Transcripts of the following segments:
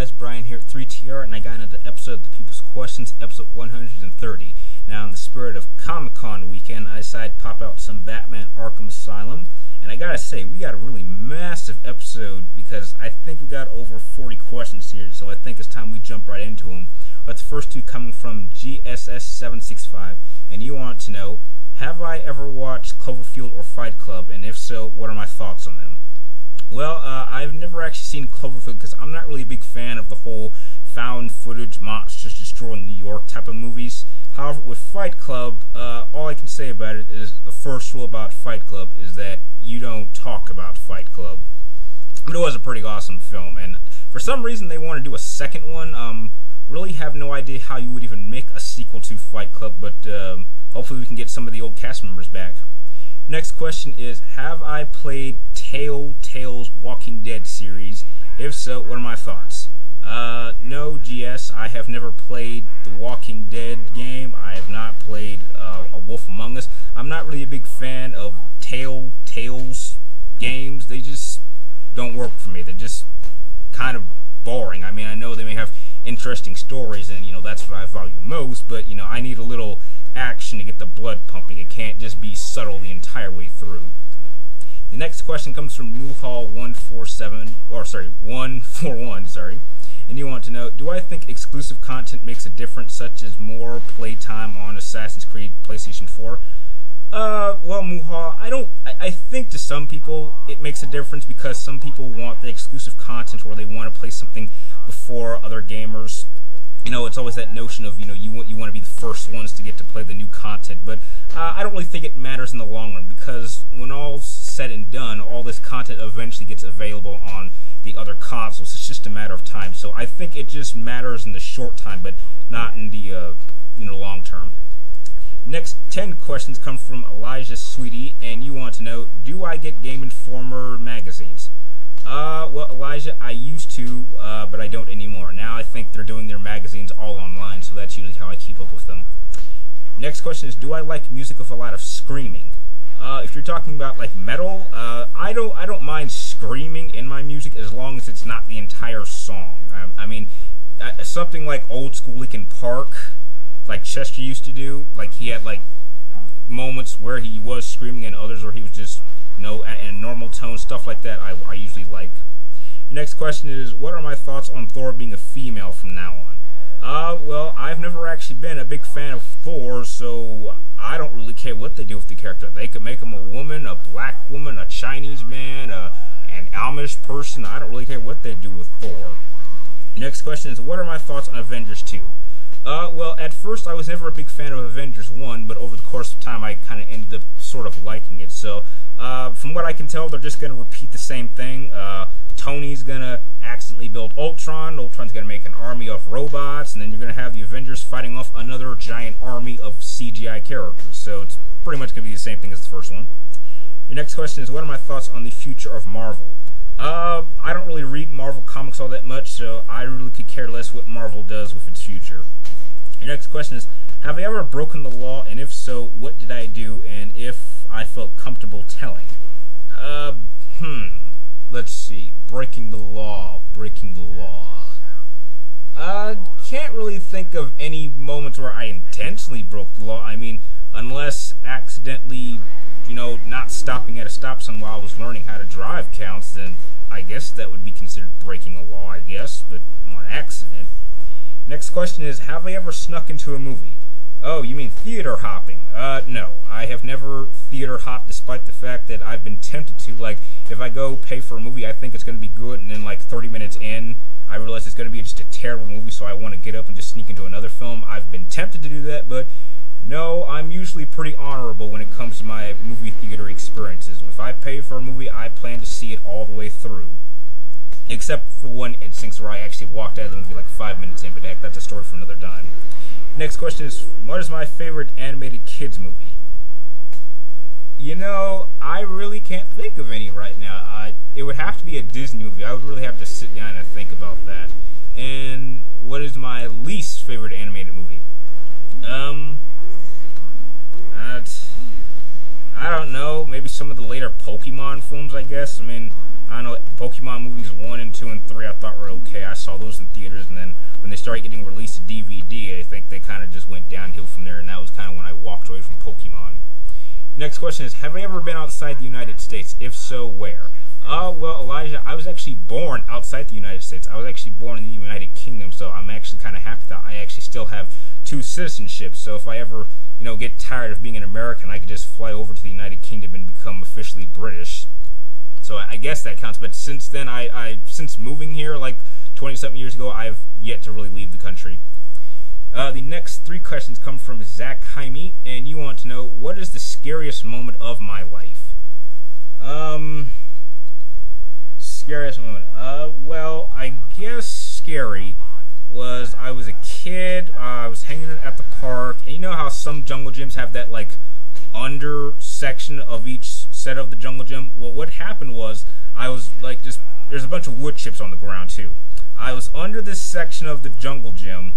guys? Brian here at 3TR, and I got another episode of the People's Questions, episode 130. Now, in the spirit of Comic Con weekend, I decided to pop out some Batman Arkham Asylum, and I gotta say, we got a really massive episode because I think we got over 40 questions here, so I think it's time we jump right into them. But the first two coming from GSS765, and you want to know, have I ever watched Cloverfield or Fight Club, and if so, what are my thoughts on them? Well, uh, I've never actually seen Cloverfield because I'm not really a big fan of the whole found footage monsters destroying New York type of movies. However, with Fight Club, uh, all I can say about it is the first rule about Fight Club is that you don't talk about Fight Club. But it was a pretty awesome film, and for some reason they want to do a second one. Um, really have no idea how you would even make a sequel to Fight Club, but um, hopefully we can get some of the old cast members back. Next question is, have I played Telltale's Walking Dead series? If so, what are my thoughts? Uh, no, GS, I have never played the Walking Dead game. I have not played uh, A Wolf Among Us. I'm not really a big fan of Telltale's games. They just don't work for me. They're just kind of boring. I mean, I know they may have interesting stories, and, you know, that's what I value most, but, you know, I need a little to get the blood pumping. It can't just be subtle the entire way through. The next question comes from Muhal147, or sorry, 141, sorry. And you want to know, do I think exclusive content makes a difference, such as more playtime on Assassin's Creed PlayStation 4? Uh, well, Muhal, I don't, I, I think to some people it makes a difference because some people want the exclusive content where they want to play something before other gamers you know, it's always that notion of you know you want you want to be the first ones to get to play the new content, but uh, I don't really think it matters in the long run because when all's said and done, all this content eventually gets available on the other consoles. It's just a matter of time. So I think it just matters in the short time, but not in the uh, you know long term. Next 10 questions come from Elijah Sweetie, and you want to know, do I get Game Informer magazines? Uh, well, Elijah, I used to, uh, but I don't anymore. Now I think they're doing their magazines all online, so that's usually how I keep up with them. Next question is, do I like music with a lot of screaming? Uh, if you're talking about like metal, uh, I don't, I don't mind screaming in my music as long as it's not the entire song. Um, I mean, uh, something like old school Linkin Park, like Chester used to do. Like he had like moments where he was screaming and others where he was just you know, and normal tone, stuff like that, I, I usually like. The next question is, what are my thoughts on Thor being a female from now on? Uh, well, I've never actually been a big fan of Thor, so I don't really care what they do with the character. They could make him a woman, a black woman, a Chinese man, a, an Amish person. I don't really care what they do with Thor. Next question is, what are my thoughts on Avengers 2? Uh, well, at first I was never a big fan of Avengers 1, but over the course of time I kind of ended up sort of liking it. So, uh, from what I can tell, they're just going to repeat the same thing. Uh, Tony's going to accidentally build Ultron, Ultron's going to make an army of robots, and then you're going to have the Avengers fighting off another giant army of CGI characters. So it's pretty much going to be the same thing as the first one. Your next question is, what are my thoughts on the future of Marvel? Uh, I don't really read Marvel comics all that much, so I really could care less what Marvel does with its future. Your next question is, have I ever broken the law, and if so, what did I do, and if I felt comfortable telling? Uh, hmm, let's see. Breaking the law, breaking the law. Uh, can't really think of any moments where I intentionally broke the law. I mean, unless accidentally, you know, not stopping at a stop sign while I was learning how to drive counts, then I guess that would be considered breaking a law, I guess, but on accident. Next question is, have I ever snuck into a movie? Oh, you mean theater hopping? Uh, no. I have never theater hopped despite the fact that I've been tempted to. Like, if I go pay for a movie, I think it's going to be good, and then like 30 minutes in, I realize it's going to be just a terrible movie, so I want to get up and just sneak into another film. I've been tempted to do that, but no, I'm usually pretty honorable when it comes to my movie theater experiences. If I pay for a movie, I plan to see it all the way through. Except for one instance where I actually walked out of the movie like five minutes in, but heck, that's a story for another time. Next question is, what is my favorite animated kids movie? You know, I really can't think of any right now. I, it would have to be a Disney movie. I would really have to sit down and think about that. And what is my least favorite animated movie? Um, I don't know. Maybe some of the later Pokemon films, I guess. I mean, I know. Pokemon movies one and two and three I thought were okay. I saw those in theaters, and then when they started getting released to DVD, I think they kind of just went downhill from there, and that was kind of when I walked away from Pokemon. Next question is: Have I ever been outside the United States? If so, where? Uh, well, Elijah, I was actually born outside the United States. I was actually born in the United Kingdom, so I'm actually kind of happy that I actually still have two citizenships. So if I ever, you know, get tired of being an American, I could just fly over to the United Kingdom and become officially British. So I guess that counts. But since then, I, I since moving here like 20 something years ago, I've yet to really leave the country. Uh, the next three questions come from Zach Jaime, and you want to know what is the scariest moment of my life? Um, scariest moment. Uh, well, I guess scary was I was a kid. Uh, I was hanging at the park, and you know how some jungle gyms have that like under section of each set up the jungle gym. Well, what happened was I was like just there's a bunch of wood chips on the ground too. I was under this section of the jungle gym,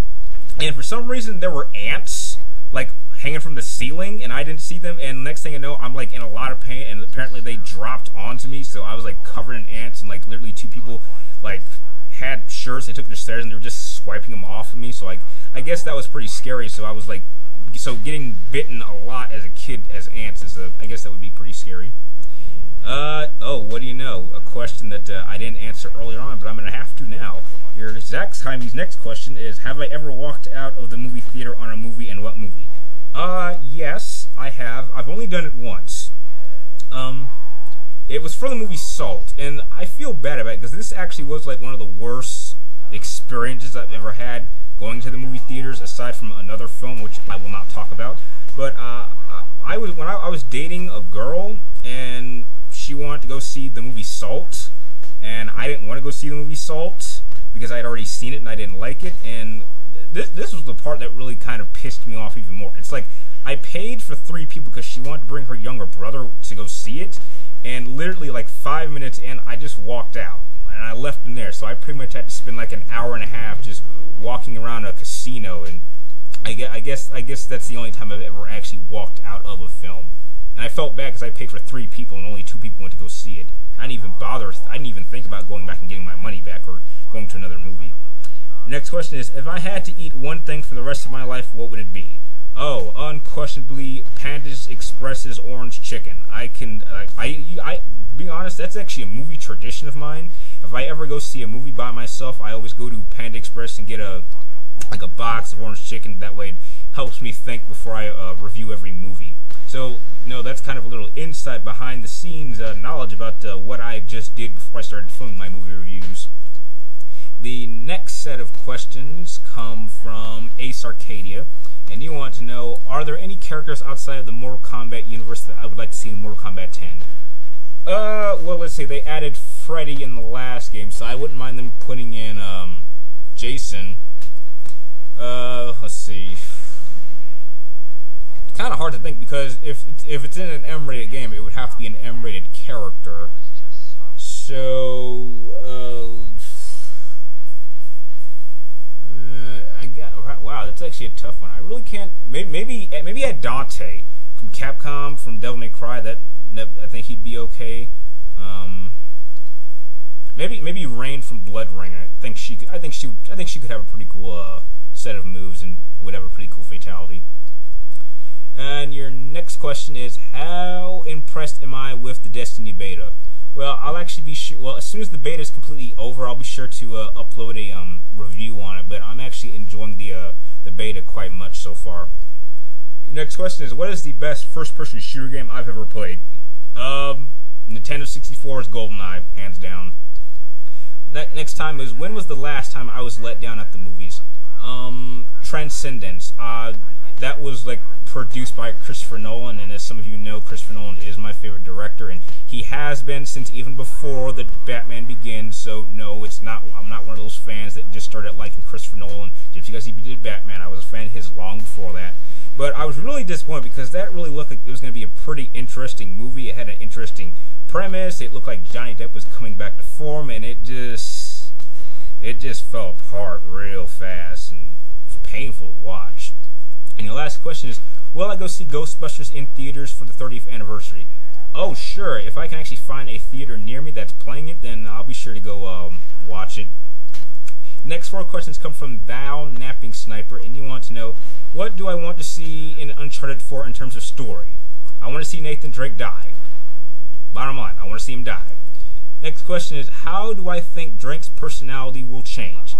and for some reason there were ants like hanging from the ceiling, and I didn't see them. And next thing I know, I'm like in a lot of pain, and apparently they dropped onto me, so I was like covered in ants, and like literally two people like had shirts. They took their stairs and they were just swiping them off of me. So like I guess that was pretty scary. So I was like, so getting bitten a lot as a kid as ants is a, I guess that would be pretty scary. Uh, oh, what do you know? A question that uh, I didn't answer earlier on, but I'm to have to now. Your Zach Jaime's next question is, have I ever walked out of the movie theater on a movie, and what movie? Uh, yes, I have. I've only done it once. Um, it was for the movie Salt, and I feel bad about it, because this actually was, like, one of the worst experiences I've ever had going to the movie theaters, aside from another film, which I will not talk about. But, uh, I was, when I, I was dating a girl, and she wanted to go see the movie Salt, and I didn't want to go see the movie Salt because I had already seen it and I didn't like it. And this this was the part that really kind of pissed me off even more. It's like I paid for three people because she wanted to bring her younger brother to go see it, and literally like five minutes in, I just walked out and I left them there. So I pretty much had to spend like an hour and a half just walking around a casino and. I guess, I guess I guess that's the only time I've ever actually walked out of a film. And I felt bad because I paid for three people and only two people went to go see it. I didn't even bother. I didn't even think about going back and getting my money back or going to another movie. The next question is: If I had to eat one thing for the rest of my life, what would it be? Oh, unquestionably, Panda's Express's orange chicken. I can, I, I, I, being honest, that's actually a movie tradition of mine. If I ever go see a movie by myself, I always go to Panda Express and get a, like a box of orange chicken. That way, it helps me think before I uh, review every movie. So, you know, that's kind of a little insight behind the scenes uh, knowledge about uh, what I just did before I started filming my movie reviews. The next set of questions come from Ace Arcadia, and you want to know, are there any characters outside of the Mortal Kombat universe that I would like to see in Mortal Kombat 10? Uh, well, let's see, they added Freddy in the last game, so I wouldn't mind them putting in, um, Jason. Uh, let's see It's kind of hard to think because if it's, if it's in an M-rated game, it would have to be an M-rated character. So, uh, uh, Wow, that's actually a tough one. I really can't. Maybe maybe maybe add Dante from Capcom from Devil May Cry. That, that I think he'd be okay. Um, maybe maybe Rayne from BloodRayne. I think she could, I think she I think she could have a pretty cool uh, set of moves and would have a pretty cool fatality. And your next question is, how impressed am I with the Destiny beta? Well, I'll actually be sure. Well, as soon as the beta is completely over, I'll be sure to uh, upload a um, review on it. But I'm actually enjoying the uh, the beta quite much so far. Next question is, what is the best first-person shooter game I've ever played? Um, Nintendo 64 is GoldenEye, hands down. Ne next time is, when was the last time I was let down at the movies? Um, Transcendence. Uh, that was like produced by Christopher Nolan, and as some of you know, Christopher Nolan is my favorite director, and he has been since even before the Batman Begins. So no, it's not. I'm not one of those fans that just started liking Christopher Nolan just because he did Batman. I was a fan of his long before that. But I was really disappointed because that really looked like it was going to be a pretty interesting movie. It had an interesting premise. It looked like Johnny Depp was coming back to form, and it just it just fell apart real fast and painful to watch. And the last question is, Will I go see Ghostbusters in theaters for the 30th anniversary? Oh, sure. If I can actually find a theater near me that's playing it, then I'll be sure to go um, watch it. Next four questions come from Thou Napping Sniper, and you want to know what do I want to see in Uncharted 4 in terms of story? I want to see Nathan Drake die. Bottom line, I want to see him die. Next question is how do I think Drake's personality will change?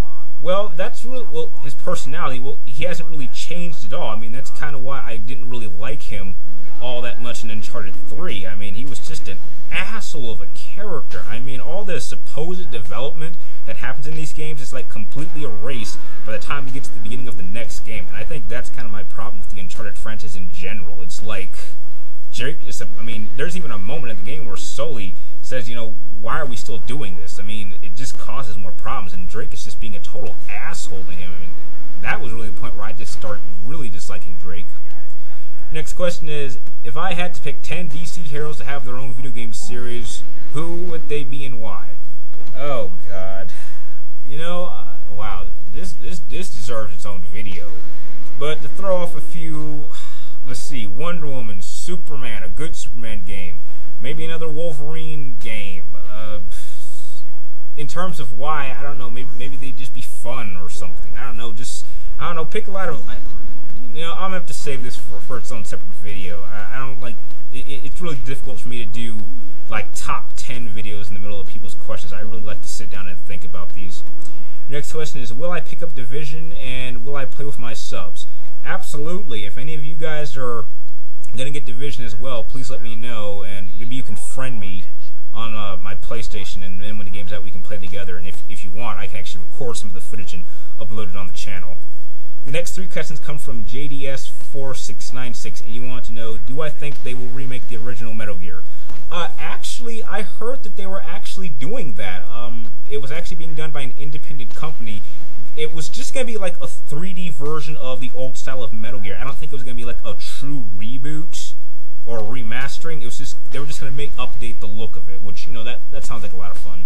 Well, that's really well his personality. Well, he hasn't really changed at all. I mean, that's kind of why I didn't really like him all that much in Uncharted 3. I mean, he was just an asshole of a character. I mean, all the supposed development that happens in these games is like completely erased by the time you get to the beginning of the next game. And I think that's kind of my problem with the Uncharted franchise in general. It's like Drake is. A, I mean, there's even a moment in the game where Sully says, you know, why are we still doing this? I mean, it just causes more problems, and Drake is just being a total asshole to him. I mean, that was really the point where I just started really disliking Drake. Next question is, if I had to pick 10 DC heroes to have their own video game series, who would they be and why? Oh God, you know, uh, wow, this this this deserves its own video. But to throw off a few, let's see, Wonder Woman, Superman, a good Superman game, maybe another Wolverine game. Uh, in terms of why, I don't know. Maybe maybe they'd just be fun or something. I don't know. Just I don't know. Pick a lot of. I, you know, I'm gonna have to save this for, for its own separate video. I, I don't like. It, it's really difficult for me to do like top 10 videos in the middle of people's questions. I really like to sit down and think about these. Next question is, will I pick up Division and will I play with my subs? Absolutely. If any of you guys are to get Division as well, please let me know, and maybe you can friend me on uh, my PlayStation, and then when the game's out, we can play together. And if, if you want, I can actually record some of the footage and upload it on the channel. The next three questions come from JDS4696, and you want to know, do I think they will remake the original Metal Gear? Uh, actually, I heard that they were actually doing that. Um, it was actually being done by an independent company. It was just going to be like a 3D version of the old style of Metal Gear. I don't think it was going to be like a true reboot or remastering. It was just they were just going to make update the look of it, which you know that that sounds like a lot of fun.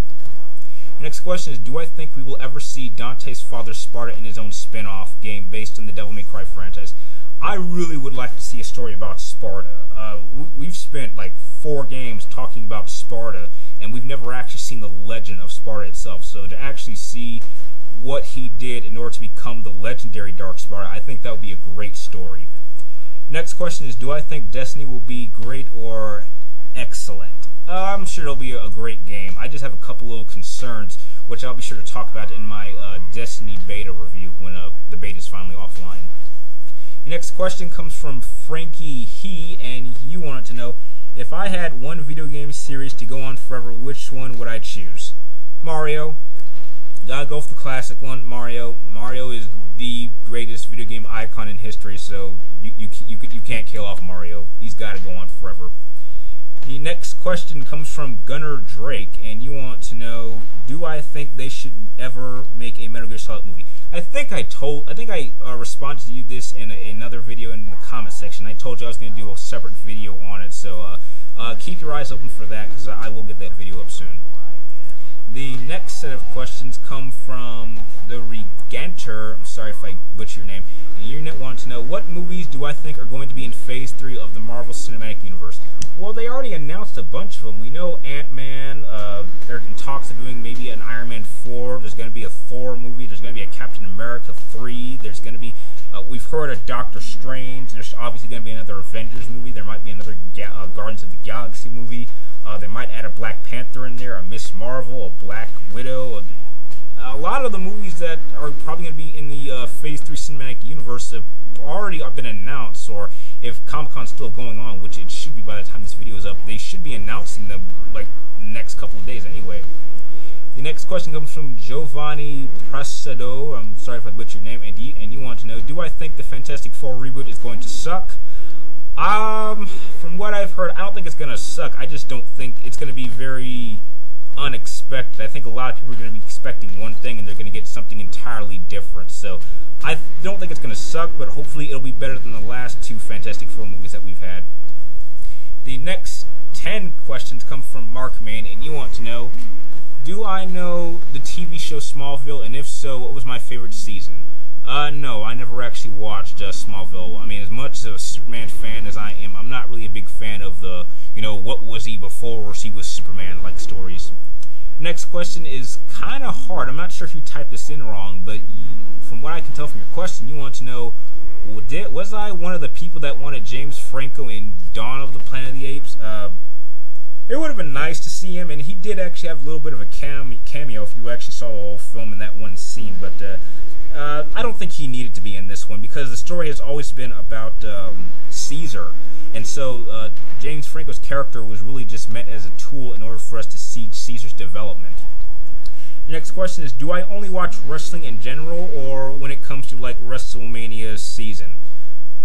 The next question is, do I think we will ever see Dante's father Sparta in his own spin-off game based on the Devil May Cry franchise? I really would like to see a story about Sparta. Uh, we've spent like four games talking about Sparta, and we've never actually seen the legend of Sparta itself. So to actually see what he did in order to become the legendary Dark Sparta, I think that would be a great story. Next question is, do I think Destiny will be great or excellent? Uh, I'm sure it'll be a great game. I just have a couple little concerns, which I'll be sure to talk about in my uh, Destiny beta review when uh, the beta is finally offline. The next question comes from Frankie He, and you wanted to know, if I had one video game series to go on forever, which one would I choose? Mario. Gotta go for the classic one, Mario. Mario is the greatest video game icon in history, so you, you, you, you can't kill off Mario. He's gotta go on forever. The next question comes from Gunner Drake, and you want to know, do I think they should ever make a Metal Gear Solid movie? I think I told, I think I uh, responded to you this in a, another video in the comment section. I told you I was going to do a separate video on it, so uh, uh, keep your eyes open for that, because I will get that video up soon. The next set of questions come from the Reganter. I'm sorry if I butcher your name. And your net wanted to know what movies do I think are going to be in Phase 3 of the Marvel Cinematic Universe? Well, they already announced a bunch of them. We know Ant-Man, uh, they're in talks of doing maybe an Iron Man 4. There's going to be a Thor movie. There's going to be a Captain America 3. There's going to be, uh, we've heard a Doctor Strange. There's obviously going to be another Avengers movie. There might be another Ga uh, Guardians of the Galaxy movie. Uh, they might add a Black Panther in there, that are probably going to be in the uh, Phase 3 cinematic universe have already been announced, or if Comic Con's still going on, which it should be by the time this video is up, they should be announcing them like next couple of days anyway. The next question comes from Giovanni Prasado. I'm sorry if I butchered your name, and you, and you want to know, do I think the Fantastic Four reboot is going to suck? Um, from what I've heard, I don't think it's going to suck. I just don't think it's going to be very unexpected. I think a lot of people are going to be expecting one thing and they're going to get something entirely different. So I don't think it's going to suck, but hopefully it'll be better than the last two Fantastic Four movies that we've had. The next 10 questions come from Mark Main, and you want to know, do I know the TV show Smallville, and if so, what was my favorite season? Uh, no, I never actually watched uh, Smallville. I mean, as much as a Superman fan as I am, I'm not really a big fan of the, you know, what was he before he was Superman like stories. Next question is kind of hard. I'm not sure if you typed this in wrong, but you, from what I can tell from your question, you want to know, did, was I one of the people that wanted James Franco in Dawn of the Planet of the Apes? Uh, it would have been nice to see him, and he did actually have a little bit of a cameo if you actually saw the whole film in that one scene, but uh, uh, I don't think he needed to be in this one because the story has always been about um, Caesar, and so uh, James Franco's character was really just meant as a tool in order for us to see Caesar's development. The next question is, do I only watch wrestling in general, or when it comes to like WrestleMania season?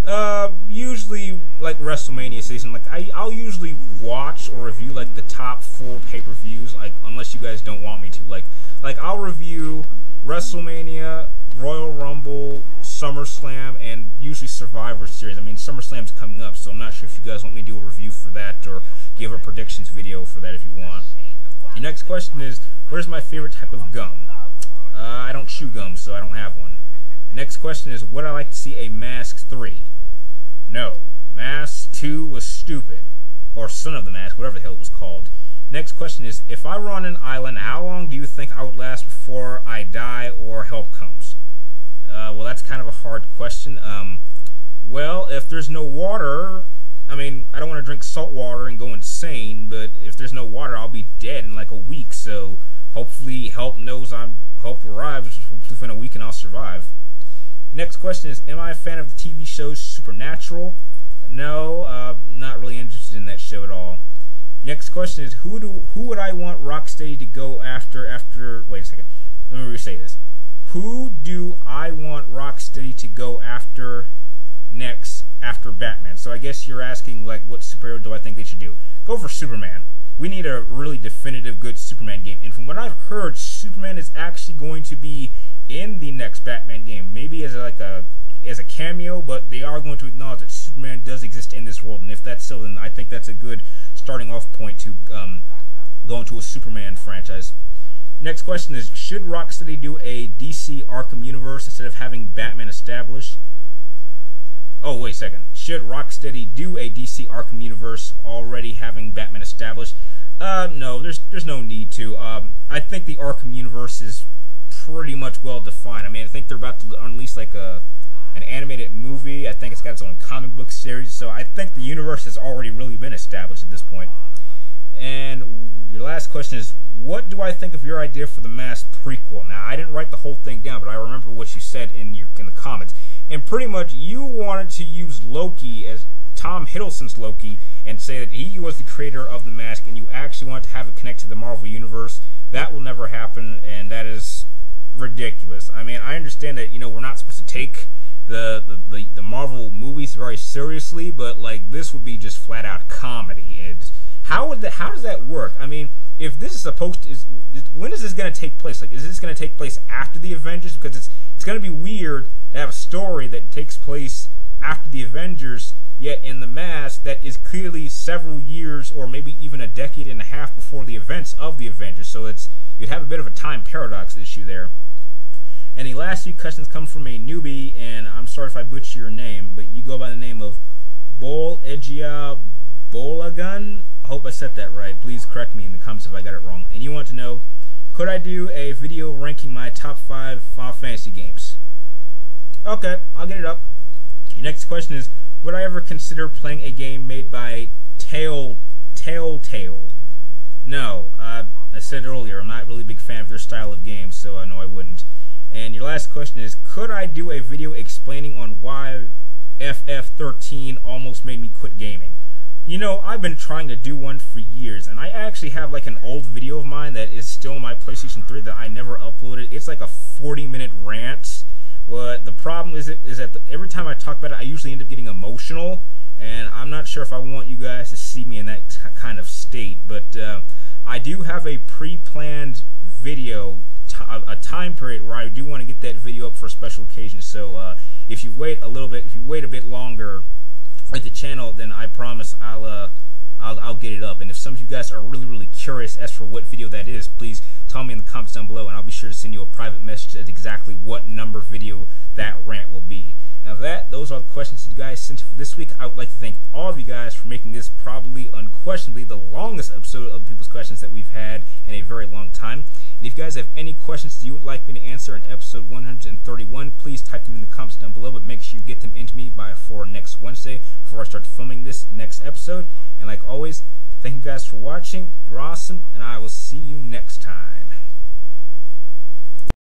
Uh, usually like WrestleMania season. Like I, I'll usually watch or review like the top four pay-per-views. Like unless you guys don't want me to. Like, like I'll review WrestleMania, Royal Rumble, SummerSlam, and usually Survivor Series. I mean, SummerSlam's coming up, so I'm not sure if you guys want me to do a review for that or give a predictions video for that if you want. The next question is, what is my favorite type of gum? Uh, I don't chew gum, so I don't have one. Next question is, would I like to see a Mask 3? No. Mask 2 was stupid. Or Son of the Mask, whatever the hell it was called. Next question is, if I were on an island, how long do you think I would last before I die or help comes? Uh, well, that's kind of a hard question. Um, well, if there's no water, I mean, I don't want to drink salt water and go insane, but if there's no water, I'll be dead in like a week, so hopefully help knows I'm, help arrives, hopefully within a week and I'll survive. Next question is, am I a fan of the TV show Supernatural? No, uh, not really interested in that show at all. Next question is, who do who would I want Rocksteady to go after after, wait a second, let me re-say this. Who do I want Rocksteady to go after next after Batman? So I guess you're asking, like, what superhero do I think they should do? Go for Superman. We need a really definitive good Superman game. And from what I've heard, Superman is actually going to be in the next Batman game. Maybe as like a as a cameo, but they are going to acknowledge that Superman does exist in this world. And if that's so, then I think that's a good starting off point to um, go into a Superman franchise. Next question is: Should Rocksteady do a DC Arkham universe instead of having Batman established? Oh, wait a second. Should Rocksteady do a DC Arkham universe already having Batman established? Uh, no, there's there's no need to. Um, I think the Arkham universe is pretty much well defined. I mean, I think they're about to unleash like a an animated movie. I think it's got its own comic book series. So I think the universe has already really been established at this point. And your last question is, what do I think of your idea for the Mask prequel? Now, I didn't write the whole thing down, but I remember what you said in your in the comments. And pretty much, you wanted to use Loki as Tom Hiddleston's Loki and say that he was the creator of the Mask, and you actually wanted to have it connect to the Marvel Universe. That will never happen, and that is ridiculous. I mean, I understand that you know we're not supposed to take the, the, the, the Marvel movies very seriously, but like this would be just flat out comedy. And how would? How does that work? I mean, if this is supposed to, is, when is this going to take place? Like, is this going to take place after the Avengers? Because it's it's going to be weird to have a story that takes place after the Avengers, yet in the mask that is clearly several years or maybe even a decade and a half before the events of the Avengers. So it's you'd have a bit of a time paradox issue there. And the last few questions come from a newbie, and I'm sorry if I butcher your name, but you go by the name of Bol Egia Bolagun. I hope I said that right. Please correct me in the comments if I got it wrong. And you want to know, could I do a video ranking my top five Final Fantasy games? Okay, I'll get it up. Your next question is, would I ever consider playing a game made by Tail Telltale? No. Uh, I said earlier, I'm not really a big fan of their style of games, so I know I wouldn't. And your last question is, could I do a video explaining on why FF13 almost made me quit gaming? You know, I've been trying to do one for years, and I actually have like an old video of mine that is still my PlayStation 3 that I never uploaded. It's like a 40 minute rant. But the problem is, is that every time I talk about it, I usually end up getting emotional, and I'm not sure if I want you guys to see me in that kind of state. But uh, I do have a pre-planned video a time period where I do want to get that video up for a special occasion. So uh, if you wait a little bit, if you wait a bit longer with the channel, then I promise I'll uh, I'll, I'll get it up. And if some of you guys are really, really curious as for what video that is, please tell me in the comments down below, and I'll be sure to send you a private message at exactly what number video that rant will be. With that, those are the questions you guys sent for this week. I would like to thank all of you guys for making this probably unquestionably the longest episode of People's Questions that we've had in a very long time. And if you guys have any questions you would like me to answer in episode 131, please type them in the comments down below, but make sure you get them into me by for next Wednesday before I start filming this next episode. And like always, thank you guys for watching. You're awesome, and I will see you next time.